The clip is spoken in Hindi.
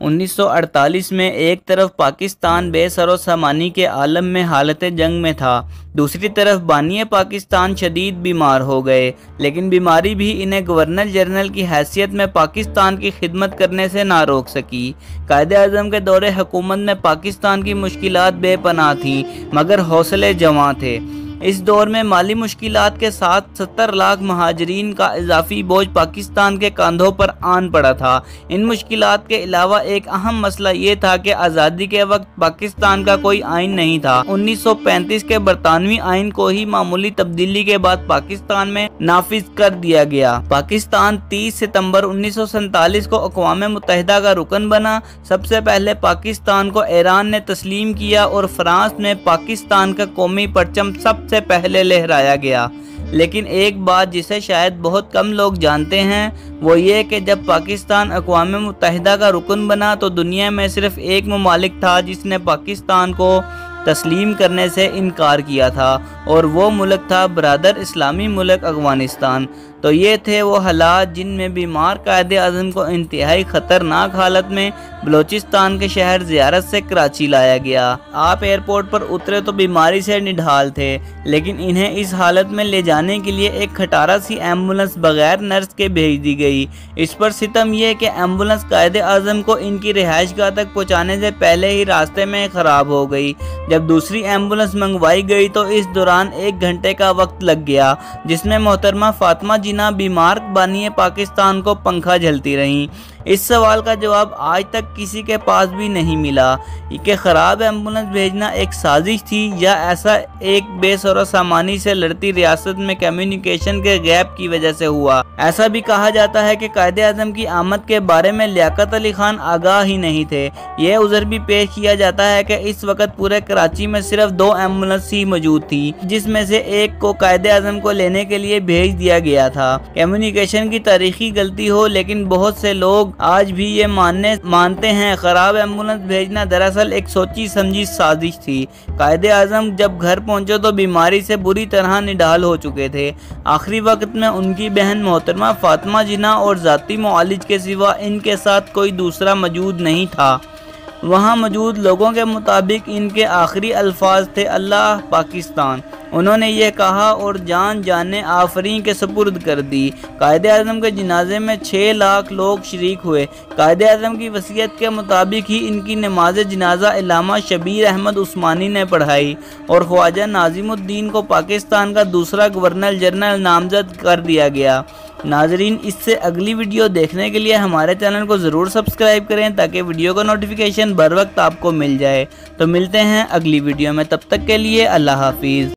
1948 में एक तरफ़ पाकिस्तान बेसरो सामानी के आलम में हालत जंग में था, दूसरी तरफ़ बानिय पाकिस्तान शदीद बीमार हो गए। लेकिन बीमारी भी इन्हें गवर्नर जनरल की हैसियत में पाकिस्तान की खिदमत करने से ना रोक सकी। कायद अजम के दौरे हुकूमत में पाकिस्तान की मुश्किल बेपनाह थीं, मगर हौसले जवां थे। इस दौर में माली मुश्किल के साथ सत्तर लाख महाजरीन का इजाफी बोझ पाकिस्तान के कंधों पर आन पड़ा था। इन मुश्किल के अलावा एक अहम मसला ये था कि आज़ादी के वक्त पाकिस्तान का कोई आइन नहीं था। 1935 के बरतानवी आइन को ही मामूली तब्दीली के बाद पाकिस्तान में नाफिज कर दिया गया। पाकिस्तान 30 सितंबर उन्नीस को अकवा मुतहदा का रुकन बना। सबसे पहले पाकिस्तान को ईरान ने तस्लीम किया और फ्रांस में पाकिस्तान का कौमी परचम सब सबसे पहले लहराया गया। लेकिन एक बात जिसे शायद बहुत कम लोग जानते हैं, वो ये कि जब पाकिस्तान अकवा मुतहदा का रुकन बना तो दुनिया में सिर्फ़ एक ममालिक था जिसने पाकिस्तान को तस्लीम करने से इनकार किया था, और वो मुल्क था बरदर इस्लामी मुल्क अफ़गानिस्तान। तो ये थे वो हालात जिनमें बीमार कायद अजम को इंतहाई ख़तरनाक हालत में बलोचिस्तान के शहर जियारत से कराची लाया गया। आप एयरपोर्ट पर उतरे तो बीमारी से निढाल थे, लेकिन इन्हें इस हालत में ले जाने के लिए एक खटारा सी एंबुलेंस बगैर नर्स के भेज दी गई। इस पर सितम यह कि एंबुलेंस कायद अजम को इनकी रिहाइश गाह तक पहुँचाने से पहले ही रास्ते में ख़राब हो गई। जब दूसरी एंबुलेंस मंगवाई गई तो इस दौरान एक घंटे का वक्त लग गया, जिसमें मोहतरमा फातिमा जिना बीमार बानिए पाकिस्तान को पंखा झलती रहीं। इस सवाल का जवाब आज तक किसी के पास भी नहीं मिला। कि ख़राब एंबुलेंस भेजना एक साजिश थी या ऐसा एक बेसर सामानी से लड़ती रियासत में कम्युनिकेशन के गैप की वजह से हुआ? ऐसा भी कहा जाता है कि कायदे आज़म की आमद के बारे में लियाकत अली खान आगाह ही नहीं थे। यह उजर भी पेश किया जाता है कि इस वक्त पूरे कराची में सिर्फ़ दो एंबुलेंस ही मौजूद थी, जिसमें से एक को कायदे आज़म को लेने के लिए भेज दिया गया था। कम्युनिकेशन की तारीखी गलती हो, लेकिन बहुत से लोग आज भी ये मानने, मानते हैं, खराब एंबुलेंस भेजना दरअसल एक सोची समझी साजिश थी। कायद आज़म जब घर पहुँचे तो बीमारी से बुरी तरह निडाल हो चुके थे। आखिरी वक्त में उनकी बहन मोहतरमा फातिमा जिना और ज़ाती मालिज के सिवा इनके साथ कोई दूसरा मौजूद नहीं था। वहाँ मौजूद लोगों के मुताबिक इनके आखिरी अल्फाज थे, अल्लाह पाकिस्तान। उन्होंने ये कहा और जान जाने आफरी के सपुर्द कर दी। कायद अजम के जनाजे में छः लाख लोग शरीक हुए। कायद अजम की वसीयत के मुताबिक ही इनकी नमाज़ जनाजा इलामा शबीर अहमद उस्मानी ने पढ़ाई और ख्वाजा नाजिमुद्दीन को पाकिस्तान का दूसरा गवर्नर जनरल नामजद कर दिया गया। नाजरीन, इससे अगली वीडियो देखने के लिए हमारे चैनल को ज़रूर सब्सक्राइब करें ताकि वीडियो का नोटिफिकेशन बर वक्त आपको मिल जाए। तो मिलते हैं अगली वीडियो में। तब तक के लिए अल्लाह हाफिज़।